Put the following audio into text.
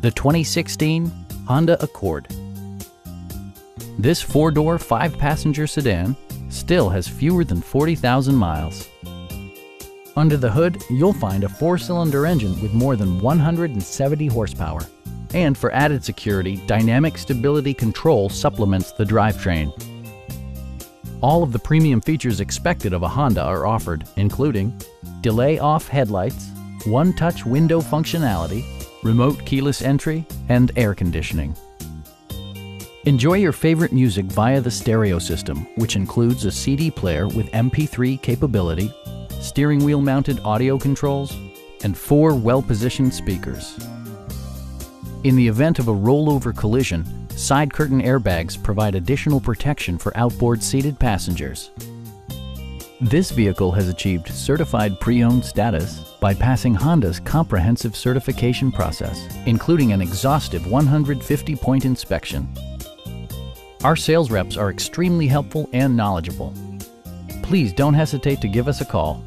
the 2016 Honda Accord. This four-door, five-passenger sedan still has fewer than 40,000 miles. Under the hood, you'll find a four-cylinder engine with more than 170 horsepower. And for added security, Dynamic Stability Control supplements the drivetrain. All of the premium features expected of a Honda are offered, including delay-off headlights, one-touch window functionality, remote keyless entry, and air conditioning. Enjoy your favorite music via the stereo system, which includes a CD player with MP3 capability, steering wheel mounted audio controls, and four well-positioned speakers. In the event of a rollover collision, side curtain airbags provide additional protection for outboard seated passengers. This vehicle has achieved certified pre-owned status by passing Honda's comprehensive certification process, including an exhaustive 150-point inspection. Our sales reps are extremely helpful and knowledgeable. Please don't hesitate to give us a call